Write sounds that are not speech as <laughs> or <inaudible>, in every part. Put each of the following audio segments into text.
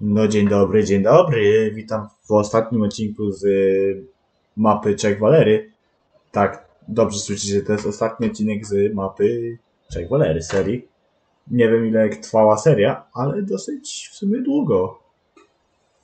No dzień dobry, dzień dobry. Witam w ostatnim odcinku z y, mapy Czech Walery. Tak, dobrze słyszycie, to jest ostatni odcinek z mapy Czech Walery serii. Nie wiem ile trwała seria, ale dosyć w sumie długo.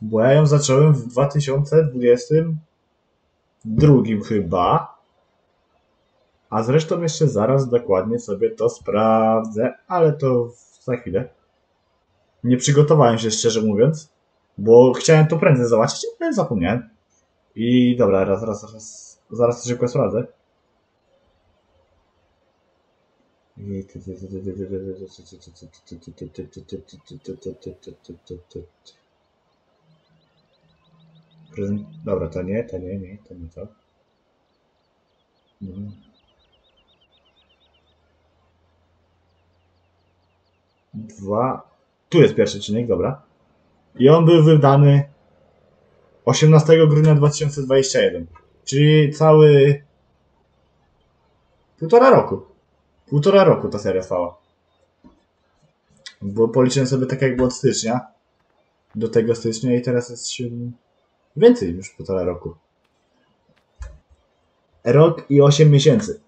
Bo ja ją zacząłem w 2022 chyba. A zresztą jeszcze zaraz dokładnie sobie to sprawdzę, ale to za chwilę. Nie przygotowałem się szczerze mówiąc, bo chciałem to prędzej zobaczyć, ale zapomniałem. I dobra, raz, raz, raz, zaraz to szybko sprawdzę. Dobra, to nie, to nie, nie, to nie to. Mm. Dwa. Tu jest pierwszy odcinek, dobra. I on był wydany 18 grudnia 2021. Czyli cały. Półtora roku. Półtora roku ta seria trwała. Bo policzyłem sobie tak jak było od stycznia. Do tego stycznia i teraz jest siódmy- więcej niż półtora roku. Rok i 8 miesięcy.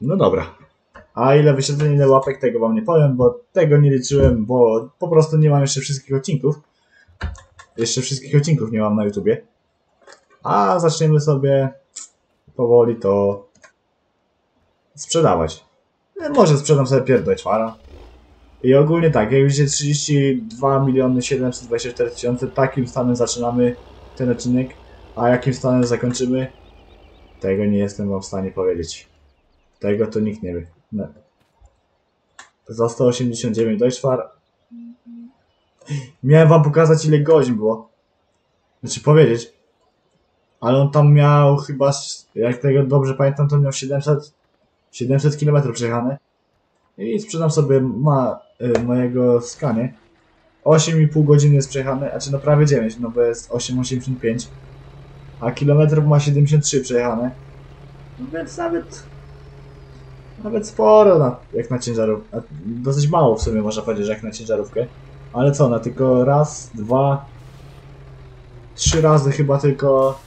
No dobra. A ile wyświetleń, ile łapek, tego wam nie powiem, bo tego nie liczyłem, bo po prostu nie mam jeszcze wszystkich odcinków. Jeszcze wszystkich odcinków nie mam na YouTubie. A zaczniemy sobie powoli to sprzedawać. E, Może sprzedam sobie pierdolę czwara. I ogólnie tak, jak widzicie 32 miliony 724 tysiące, takim stanem zaczynamy ten odcinek, a jakim stanem zakończymy, tego nie jestem wam w stanie powiedzieć. Tego to nikt nie wie. No. Za 189 Deutschfar. Miałem wam pokazać ile godzin było. Znaczy powiedzieć. Ale on tam miał chyba, jak tego dobrze pamiętam, to miał 700, 700 km przejechane. I sprzedam sobie ma, y, mojego skanie. 8,5 godziny jest przejechane, znaczy no prawie 9, no bo jest 8,85. A kilometrów ma 73 przejechane. No więc nawet nawet sporo, na, jak na ciężarówkę. Dosyć mało w sumie można powiedzieć, że jak na ciężarówkę. Ale co, na tylko raz, dwa, trzy razy chyba tylko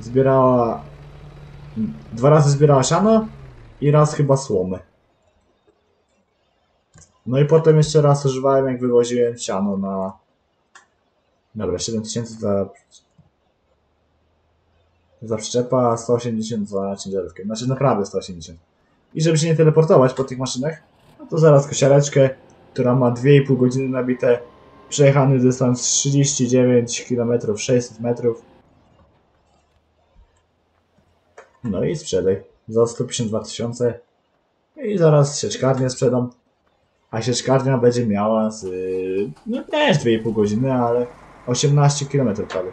zbierała. Dwa razy zbierała siano i raz chyba słomy. No i potem jeszcze raz używałem, jak wywoziłem siano na. Dobra, 7000 za. Za przyczepa, a 180 za ciężarówkę. Znaczy naprawdę 180. I żeby się nie teleportować po tych maszynach, no to zaraz kosiareczkę, która ma 2,5 godziny nabite, przejechany dystans 39 km 600 metrów. No i sprzedaj za 152 tysiące. I zaraz sieczkarnię sprzedam. A sieczkarnia będzie miała z, no też 2,5 godziny, ale 18 km prawie.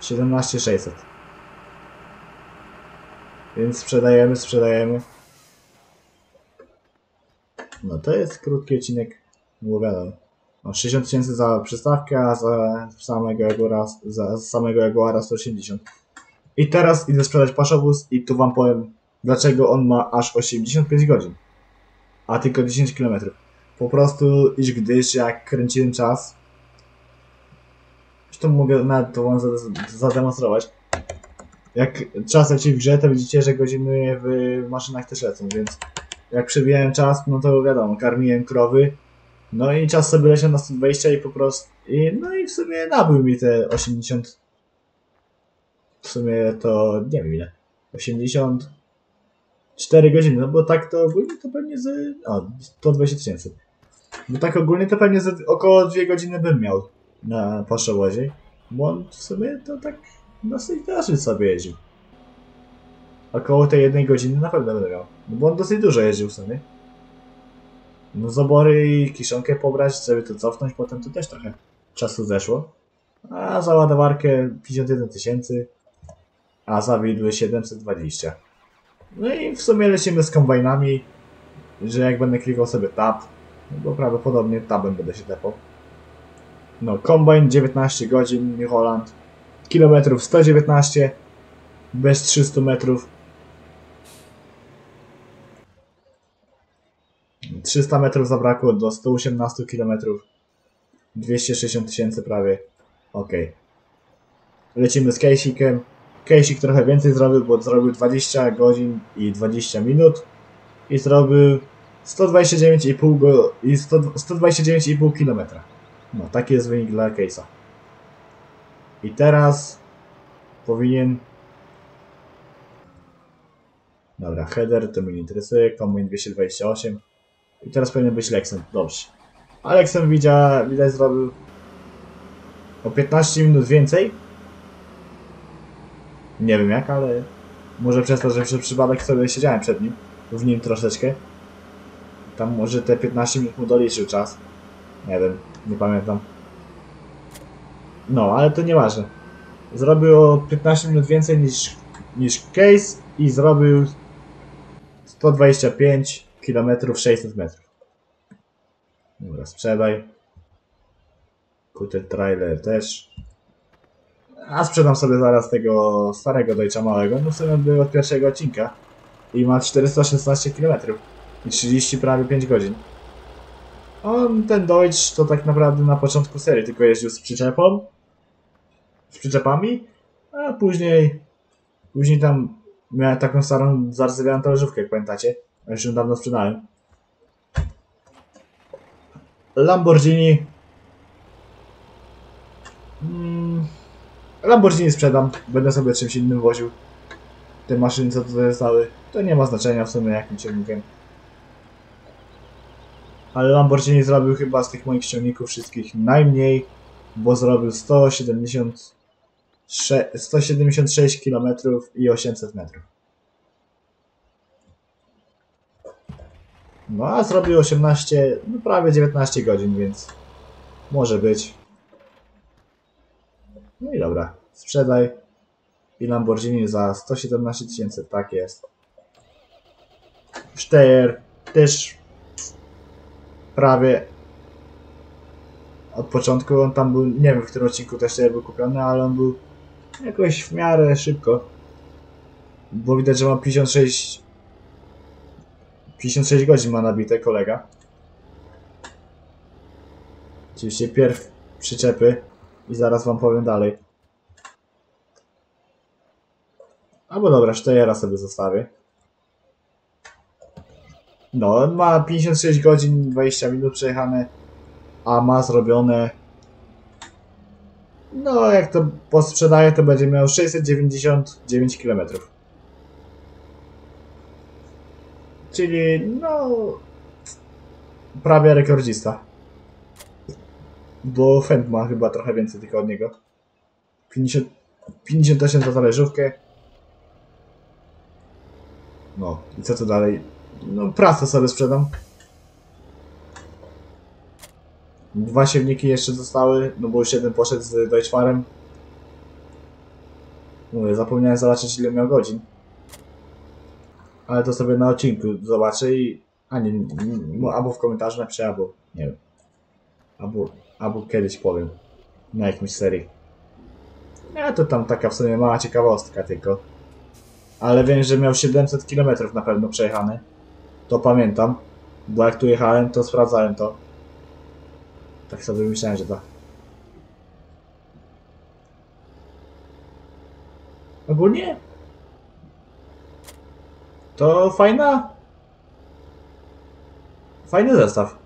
17 600. Więc sprzedajemy, sprzedajemy. No to jest krótki odcinek, wiadomo. No, 60 tysięcy za przystawkę, a za samego Jaguara, za samego Jaguara 180. I teraz idę sprzedać paszowóz i tu wam powiem, dlaczego on ma aż 85 godzin, a tylko 10 km. Po prostu, iż gdyż jak kręciłem czas, zresztą mogę nawet to wam zade- zademonstrować, jak czas leci w grze, to widzicie, że godziny w maszynach też lecą, więc jak przebijałem czas, no to wiadomo, karmiłem krowy, no i czas sobie leciał na 120 i po prostu, i, no i w sumie nabył mi te 80, w sumie to, nie wiem ile, 84 godziny, no bo tak to ogólnie to pewnie z, o, 120 tysięcy. Bo tak ogólnie to pewnie z około 2 godziny bym miał na paszowozie, bo on w sumie to tak dosyć dosyć sobie jeździł. Około tej jednej godziny na pewno będę miał. No bo on dosyć dużo jeździł w sumie. No zabory i kiszonkę pobrać, żeby to cofnąć, potem to też trochę czasu zeszło. A za ładowarkę 51 tysięcy, a za widły 720. No i w sumie lecimy z kombajnami, że jak będę klikał sobie tab, no bo prawdopodobnie tabem będę się tepał. No, kombajn 19 godzin, New Holland, kilometrów 119, bez 300 metrów. 300 metrów zabrakło do 118 km. 260 tysięcy prawie. Okej. Lecimy z Casey'kiem. Casey trochę więcej zrobił, bo zrobił 20 godzin i 20 minut. I zrobił 129,5 go i 100 129,5 km. No, taki jest wynik dla Case'a. I teraz powinien. Dobra, header to mnie nie interesuje, komuń 228. I teraz powinien być Lexen, dobrze. A Lexen widzia, widać zrobił o 15 minut więcej. Nie wiem jak, ale może przez to, że przez przypadek sobie siedziałem przed nim, w nim troszeczkę. Tam może te 15 minut mu doliczył czas. Nie wiem, nie pamiętam. No, ale to nieważne. Zrobił o 15 minut więcej niż, niż Case i zrobił 125 km 600 metrów. Dobra, sprzedaj. Kuter trailer też. A sprzedam sobie zaraz tego starego Deutscha małego. No w był od pierwszego odcinka. I ma 416 km. I 30 prawie 5 godzin. On, ten Deutsch, to tak naprawdę na początku serii tylko jeździł z przyczepą. Z przyczepami. A później... Później tam miałem taką starą, zardzewiałą talerzówkę, jak pamiętacie. A już ją dawno sprzedałem. Lamborghini. Mm, Lamborghini sprzedam. Będę sobie czymś innym woził. Te maszyny, co tutaj zostały. To nie ma znaczenia w sumie jakim ciągnikiem. Ale Lamborghini zrobił chyba z tych moich ciągników wszystkich najmniej, bo zrobił 170, 176 km i 800 metrów. No a zrobił 18, no prawie 19 godzin, więc może być. No i dobra, sprzedaj. I Lamborghini za 117 tysięcy, tak jest. Steyr też prawie od początku on tam był, nie wiem w którym odcinku też Steyr był kupiony, ale on był jakoś w miarę szybko. Bo widać, że ma 56 56 godzin ma nabite kolega. Oczywiście pierw przyczepy i zaraz wam powiem dalej. Albo dobra, Steyera sobie zostawię. No, on ma 56 godzin, 20 minut przejechane, a ma zrobione... No, jak to posprzedaje, to będzie miał 699 km. Czyli, no... Prawie rekordzista. Bo Fend ma chyba trochę więcej tylko od niego. 50, 58 za talerzówkę. No, i co tu dalej? No, prasę sobie sprzedam. Dwa siewniki jeszcze zostały, no bo już jeden poszedł z Deutschfarem. Mówię, zapomniałem zobaczyć ile miał godzin. Ale to sobie na odcinku zobaczę i... A nie, nie, albo w komentarzu napiszę, albo nie wiem. Albo, albo kiedyś powiem. Na jakimś serii. Nie, to tam taka w sumie mała ciekawostka tylko. Ale wiem, że miał 700 km na pewno przejechany. To pamiętam. Bo jak tu jechałem, to sprawdzałem to. Tak sobie myślałem, że to. Ogólnie to fajna. Fajny zestaw.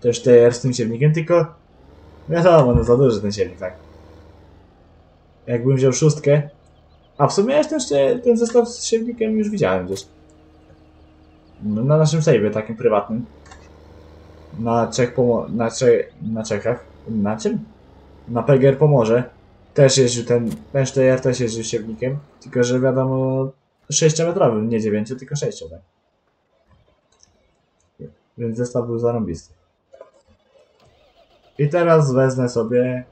Też TR z tym siewnikiem, tylko wiadomo, no za duży ten siewnik, tak. Jakbym wziął szóstkę, a w sumie jeszcze ten, ten zestaw z siewnikiem już widziałem gdzieś. No, na naszym save'ie takim prywatnym. Na Czech pomo na, Cze na Czechach. Na czym? Na PGR Pomorze. Też jeździł ten, ten też jeździł siewnikiem. Tylko, że wiadomo, 6-metrowym, nie 9, tylko 6, tak? Więc zestaw był zarąbisty. I teraz wezmę sobie...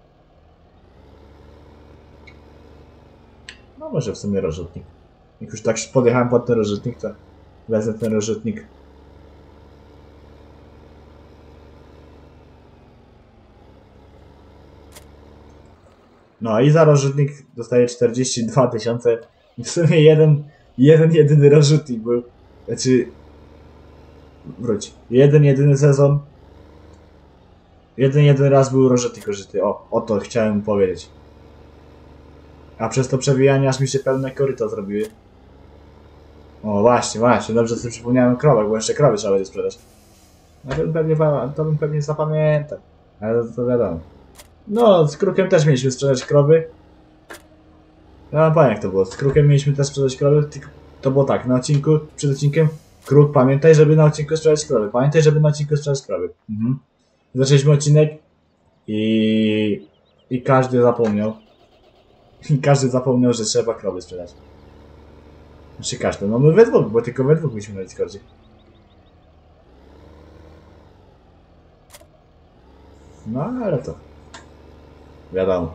No może w sumie rozrzutnik. Jak już tak podjechałem pod ten rozrzutnik, to wezmę ten rozrzutnik. No i za rozrzutnik dostaję 42 tysiące. W sumie jeden, jeden jedyny rozrzutnik był. Znaczy... Wróć. Jeden jedyny sezon. Jeden, jeden raz był rożety korzyty. O, o to chciałem powiedzieć. A przez to przewijanie aż mi się pełne koryto zrobiły. O, właśnie, właśnie, dobrze sobie przypomniałem o krowach, bo jeszcze krowy trzeba będzie sprzedać. No to bym pewnie, to bym pewnie zapamiętał. Ale to wiadomo. No, z krukiem też mieliśmy sprzedać krowy. Ja pamiętam jak to było. Z krukiem mieliśmy też sprzedać krowy, to było tak, na odcinku, przed odcinkiem Kruk, pamiętaj, żeby na odcinku sprzedać krowy. Pamiętaj, żeby na odcinku sprzedać krowy. Mhm. Zaczęliśmy odcinek i... i każdy zapomniał. <laughs> I każdy zapomniał, że trzeba krowy sprzedać. Znaczy każdy, no my we dwóch, bo tylko we dwóch byliśmy na Discordzie. No, ale to... Wiadomo.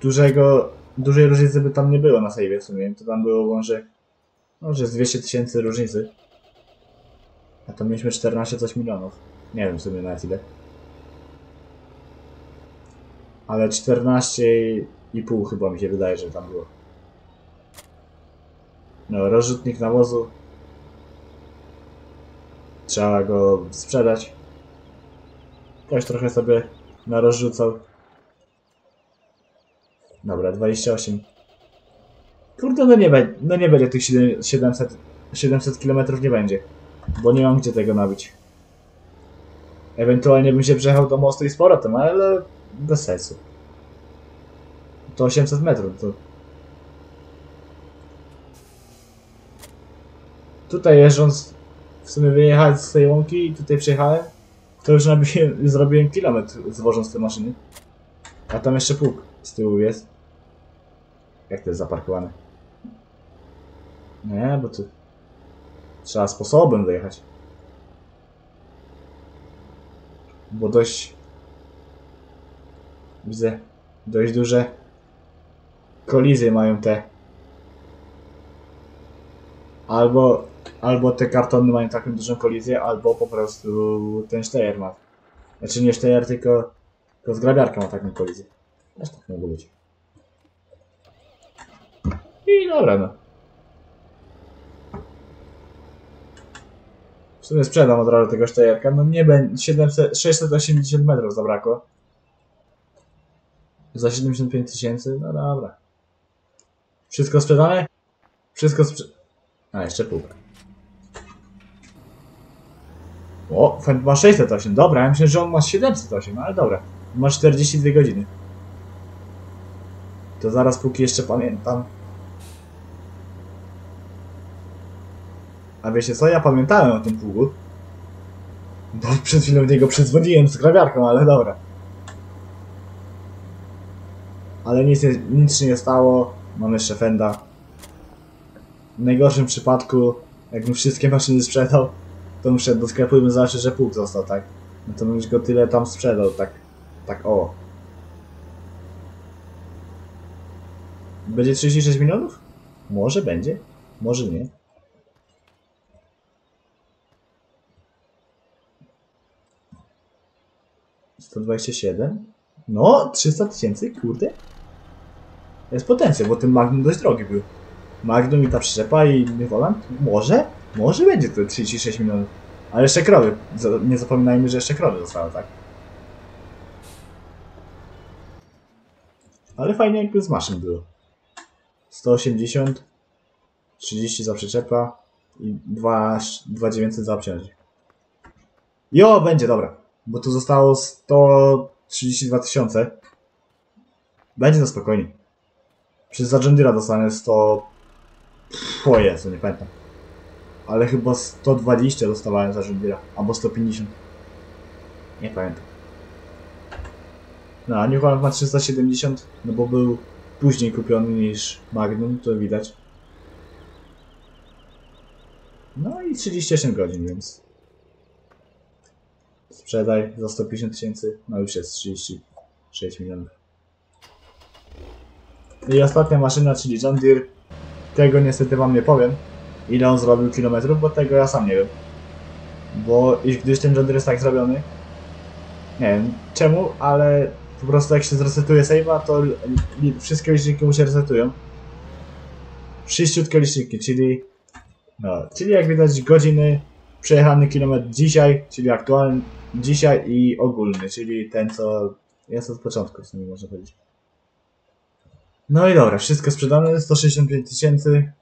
Dużego... Dużej różnicy by tam nie było na save w sumie. To tam było może... Może z 200 tysięcy różnicy. A to mieliśmy 14 coś milionów. Nie wiem w sumie na ile. Ale 14,5 chyba mi się wydaje, że tam było. No, rozrzutnik nawozu. Trzeba go sprzedać. Ktoś trochę sobie narozrzucał. Dobra, 28. Kurde, no nie, be- no nie będzie tych siedem- 700, 700 km nie będzie. Bo nie mam gdzie tego nabić. Ewentualnie bym się przejechał do mostu i z powrotem, ale bez sensu. To 800 metrów, to... Tutaj jeżdżąc, w sumie wyjechałem z tej łąki i tutaj przejechałem, to już nabiłem, zrobiłem kilometr zwożąc te maszyny. A tam jeszcze pług z tyłu jest. Jak to jest zaparkowane? Nie, bo tu... Trzeba sposobem dojechać. Bo dość... Widzę, dość duże kolizje mają te. Albo, albo te kartony mają taką dużą kolizję, albo po prostu ten Steyr ma. Znaczy nie Steyr, tylko, tylko zgrabiarka ma taką kolizję. Też tak mogło być. I dobra no. W sumie sprzedam od razu tego Steyerka. No nie będzie. 700, 680 metrów zabrakło. Za 75 tysięcy? No dobra. Wszystko sprzedane? Wszystko sprze... A, jeszcze pół. O, Fend ma 608. Dobra, ja myślę, że on ma 708, ale dobra. Ma 42 godziny. To zaraz, póki jeszcze pamiętam. A wiecie co? Ja pamiętałem o tym pługu. Bo przed chwilą w niego przydzwoniłem z grawiarką, ale dobra. Ale nic, nic się nie stało. Mam jeszcze Fenda. W najgorszym przypadku, jakbym wszystkie maszyny sprzedał, to szedł do sklepu i bym zobaczył, że pług został, tak? No to bym już go tyle tam sprzedał, tak. Tak o. Będzie 36 milionów? Może będzie, może nie. Sto dwadzieścia siedem? No, 300 tysięcy, kurde. Jest potencjał, bo ten Magnum dość drogi był. Magnum i ta przyczepa i Nywoland? Może? Może będzie to 36 milionów. Ale jeszcze krowy. Nie zapominajmy, że jeszcze krowy zostały, tak? Ale fajnie jakby z maszyn było. 180, 30 za przyczepa i 2 2900 za obciążenie. Jo, będzie, dobra. Bo tu zostało 132 tysiące. Będzie na spokojnie. Przez za John Deere'a dostanę 100... Pff, O Jezu, nie pamiętam. Ale chyba 120 dostawałem za. Albo 150. Nie pamiętam. No, a New Holland ma 370, no bo był później kupiony niż Magnum, to widać. No i 38 godzin, więc sprzedaj za 150 tysięcy, no już jest 36 milionów. I ostatnia maszyna, czyli John Deere. Tego niestety wam nie powiem, ile on zrobił kilometrów, bo tego ja sam nie wiem. Bo gdyż ten John Deere jest tak zrobiony, nie wiem czemu, ale po prostu jak się zresetuje save'a, to wszystkie liczniki mu się resetują. Liczniki, czyli no, czyli jak widać godziny, przejechany kilometr dzisiaj, czyli aktualny, dzisiaj i ogólny, czyli ten, co jest od początku, w sumie można powiedzieć. No i dobra, wszystko sprzedane, 165 tysięcy.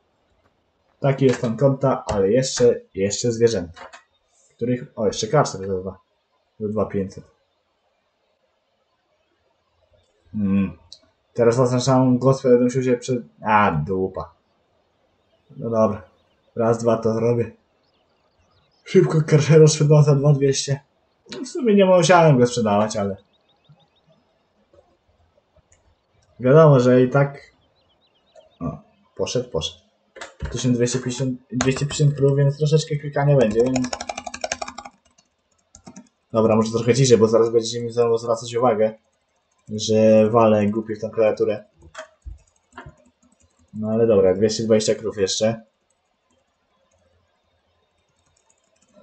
Taki jest stan konta, ale jeszcze, jeszcze zwierzęta. Których, o jeszcze kartę za dwa. Za 2500. Mm. Teraz zaznaczam głos, będę musiał się przed... A, dupa. No dobra. Raz, dwa to zrobię. Szybko karszero sprzedam za 2200. No W sumie nie musiałem go sprzedawać, ale... Wiadomo, że i tak... O, poszedł, poszedł. 1250, 250 prób, więc troszeczkę klikania będzie, więc... Dobra, może trochę ciszej, bo zaraz będziecie mi znowu zwracać uwagę, że walę głupi w tą klawiaturę. No ale dobra, 220 krów jeszcze.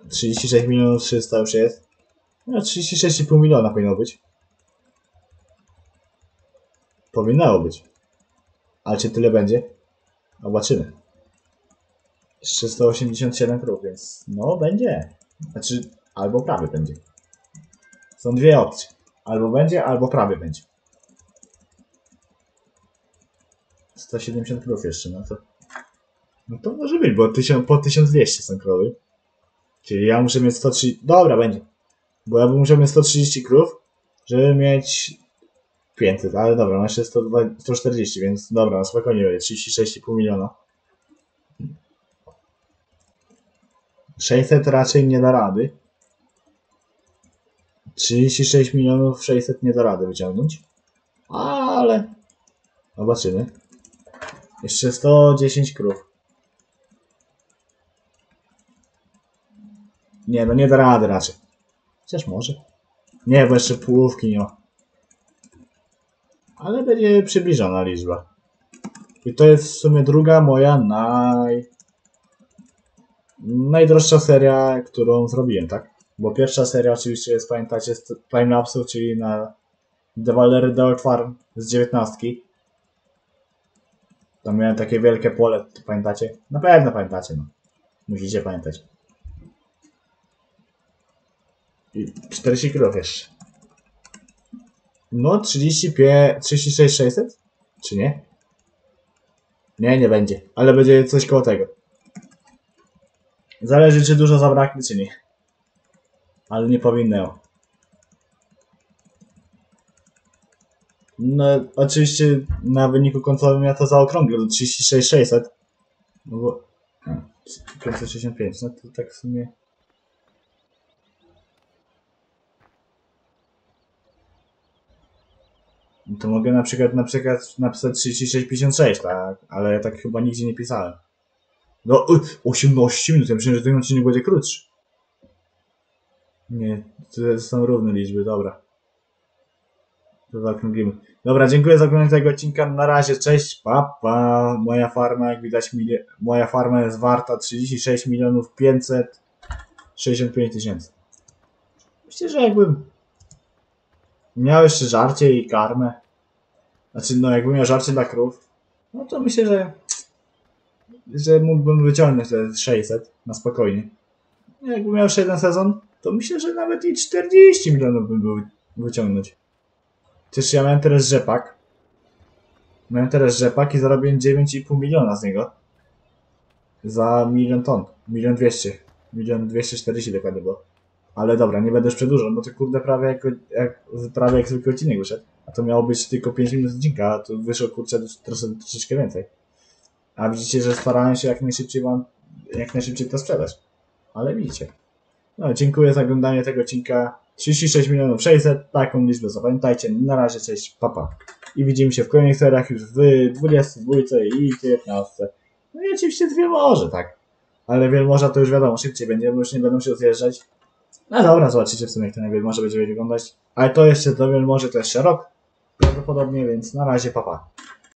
36 milionów 300 już jest. No 36,5 miliona powinno być. Powinnało być. Ale czy tyle będzie? Zobaczymy. Jeszcze 187 krów, więc no będzie. Znaczy, albo prawie będzie. Są dwie opcje. Albo będzie, albo prawie będzie. 170 krów jeszcze, no to... No to może być, bo 1000, po 1200 są krowy. Czyli ja muszę mieć 130... Dobra, będzie. Bo ja bym musiał mieć 130 krów, żeby mieć 500, ale dobra, 102, 140, więc dobra, no spokojnie będzie, 36,5 miliona. 600 raczej nie da rady. 36 milionów 600 nie da rady wyciągnąć. Ale zobaczymy. Jeszcze 110 krów. Nie, no nie da rady raczej. Chociaż może. Nie, bo jeszcze połówki nie ma. Ale będzie przybliżona liczba. I to jest w sumie druga moja naj... najdroższa seria, którą zrobiłem, tak? Bo pierwsza seria oczywiście jest, pamiętacie, z timelapsów, czyli na The Valery Dog Farm z 19. Tam miałem takie wielkie pole, pamiętacie? Na pewno pamiętacie, no. Musicie pamiętać. 40 krów jeszcze. No, 35, 36 600? Czy nie? Nie, nie będzie. Ale będzie coś koło tego. Zależy, czy dużo zabraknie, czy nie. Ale nie powinno. No, oczywiście na wyniku końcowym ja to zaokrąglę do 36 600. No bo... a, 565, no to tak w sumie... To mogę na przykład, na przykład napisać 36,56, tak? Ale ja tak chyba nigdzie nie pisałem. No, y, 18 minut, ja myślałem, że ten odcinek będzie krótszy. Nie, to są równe liczby, dobra. To zaokrąglimy. Dobra, dziękuję za oglądanie tego odcinka. Na razie, cześć, papa. Pa. Moja farma, jak widać, moja farma jest warta 36 milionów 565 tysięcy. Myślę, że jakbym miał jeszcze żarcie i karmę, znaczy, no jakbym miał żarcie dla krów, no to myślę, że że mógłbym wyciągnąć te 600 na spokojnie. Jakbym miał jeszcze jeden sezon, to myślę, że nawet i 40 milionów bym był wyciągnąć. Przecież ja miałem teraz rzepak. Miałem teraz rzepak i zarobiłem 9,5 miliona z niego. Za milion ton. Milion dwieście. Milion dwieście czterdzieści dokładnie było. Ale dobra, nie będę już przedłużał, bo to kurde prawie jak, jak, prawie jak zwykły odcinek wyszedł. A to miało być tylko 5 minut odcinka, a tu wyszło kurczę trosze, troszeczkę więcej. A widzicie, że starałem się jak najszybciej wam, jak najszybciej to sprzedać. Ale widzicie. No, dziękuję za oglądanie tego odcinka. 36 milionów 600, taką liczbę zapamiętajcie. Na razie, cześć, papa. I widzimy się w kolejnych seriach już w 22 i 19. No i oczywiście z Wielmorze, tak. Ale Wielmorza to już wiadomo, szybciej będzie, bo już nie będą się rozjeżdżać. No dobra, zobaczycie w sumie jak to na Wielmorze będzie wyglądać. Ale to jeszcze do Wielmorzy to jeszcze rok. Prawdopodobnie, więc na razie, papa.